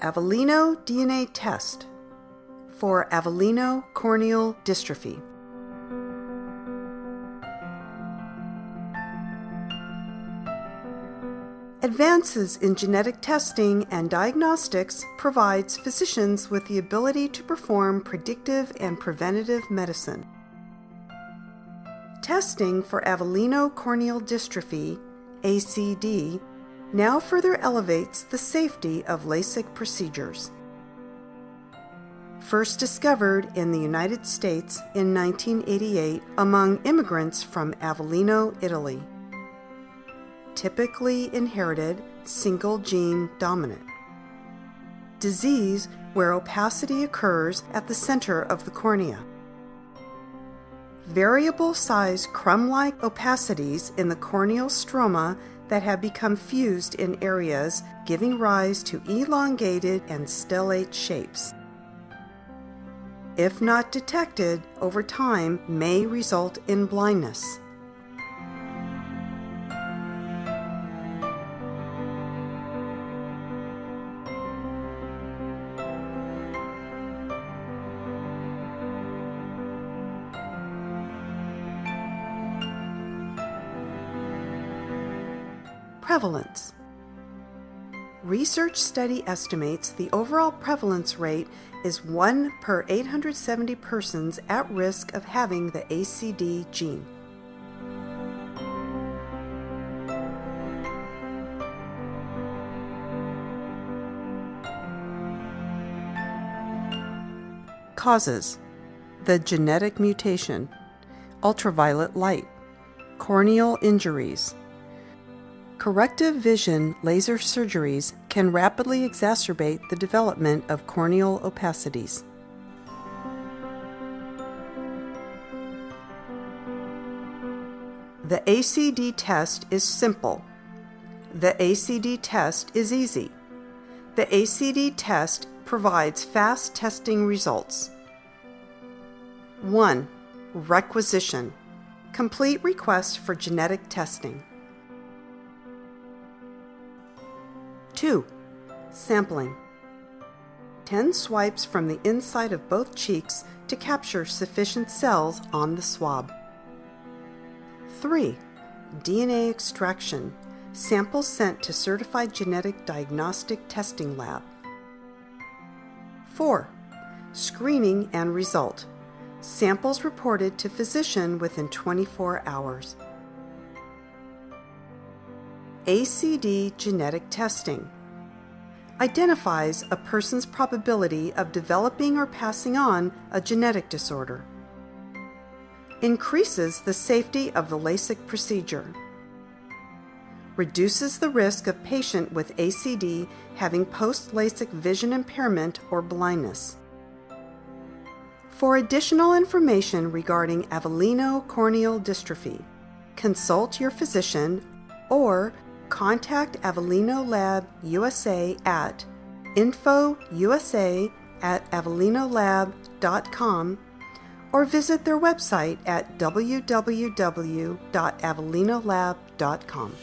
Avellino DNA test for Avellino corneal dystrophy. Advances in genetic testing and diagnostics provides physicians with the ability to perform predictive and preventative medicine. Testing for Avellino corneal dystrophy, ACD, now further elevates the safety of LASIK procedures. First discovered in the United States in 1988 among immigrants from Avellino, Italy typically inherited single gene dominant. Disease where opacity occurs at the center of the cornea. Variable size crumb like opacities in the corneal stroma that have become fused in areas, giving rise to elongated and stellate shapes. If not detected over time, may result in blindness. Prevalence. Research study estimates the overall prevalence rate is 1 per 870 persons at risk of having the ACD gene. Causes. The genetic mutation, ultraviolet light, corneal injuries, Corrective vision laser surgeries can rapidly exacerbate the development of corneal opacities. The ACD test is simple. The ACD test is easy. The ACD test provides fast testing results. 1. Requisition Complete request for genetic testing. 2. Sampling 10 swipes from the inside of both cheeks to capture sufficient cells on the swab. 3. DNA extraction. Samples sent to certified genetic diagnostic testing lab. 4. Screening and result. Samples reported to physician within 24 hours. ACD genetic testing identifies a person's probability of developing or passing on a genetic disorder, increases the safety of the LASIK procedure, reduces the risk of patient with ACD having post-LASIK vision impairment or blindness. For additional information regarding Avellino corneal dystrophy, consult your physician or contact Avellino Lab USA at infousa at avellinolab.com or visit their website at www.avellinolab.com.